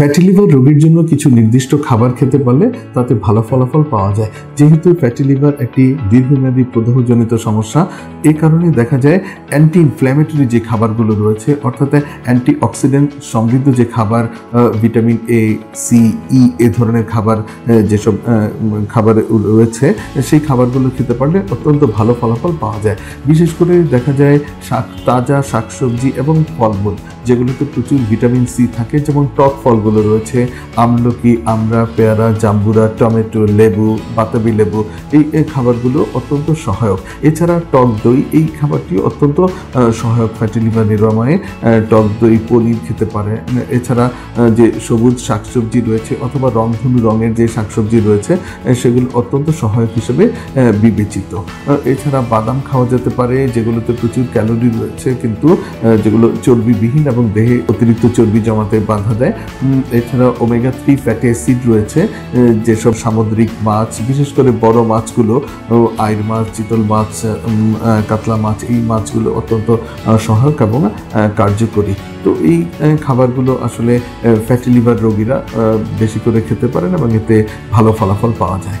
Fatty liver রোগীর জন্য কিছু নির্দিষ্ট খাবার খেতে পারলে তাতে ভালো ফলাফল পাওয়া যায়। যেহেতু ফ্যাটি লিভার একটি দীর্ঘমেয়াদী প্রদাহজনিত সমস্যা, এ কারণে দেখা যায় অ্যান্টি ইনফ্ল্যামেটরি যে খাবারগুলো রয়েছে, অর্থাৎ অ্যান্টি অক্সিডেন্ট সমৃদ্ধ যে খাবার ভিটামিন এ সি ই এ ধরনের খাবার যেসব খাবার রয়েছে, সেই খাবারগুলো খেতে পারলে অত্যন্ত ভালো ফলাফল পাওয়া যায়। বিশেষ করে দেখা যায় শাক, তাজা শাকসবজি এবং ফলমূল, যেগুলোতে প্রচুর ভিটামিন সি থাকে, যেমন টক ফলগুলো রয়েছে। আমলকি আমরা পেয়ারা, জাম্বুরা, টমেটো, লেবু, বাতাবি লেবু, এই এই খাবারগুলো অত্যন্ত সহায়ক। এছাড়া টক দই, এই খাবারটি অত্যন্ত সহায়ক ফ্যাটি লিভার নিরাময়ে টক দই, পনির খেতে পারে। এছাড়া যে সবুজ শাকসবজি রয়েছে অথবা রংধনু রঙের যে শাকসবজি রয়েছে সেগুলো অত্যন্ত সহায়ক হিসেবে বিবেচিত। এছাড়া বাদাম খাওয়া যেতে পারে, যেগুলোতে প্রচুর ক্যালোরি রয়েছে, কিন্তু যেগুলো চর্বিবিহীন এবং দেহে অতিরিক্ত চর্বি জমাতে বাধা দেয়। এছাড়া ওমেগা থ্রি ফ্যাটি অ্যাসিড রয়েছে যেসব সামুদ্রিক মাছ, বিশেষ করে বড় মাছগুলো আয়ের মাছ, চিতল মাছ কাতলা মাছ, এই মাছগুলো অত্যন্ত সহায়ক এবং কার্যকরী। তো এই খাবারগুলো আসলে ফ্যাটি লিভার রোগীরা বেশি করে খেতে পারেন এবং এতে ভালো ফলাফল পাওয়া যায়।